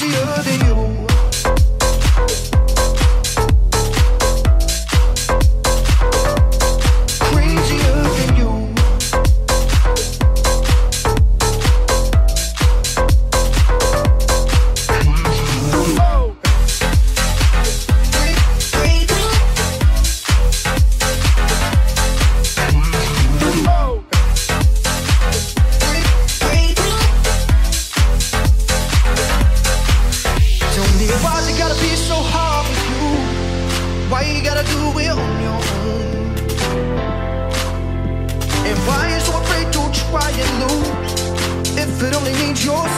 the other you gotta do it on your own. And why are you so afraid to try and lose? If it only means you're